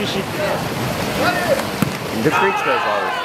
The creek goes always.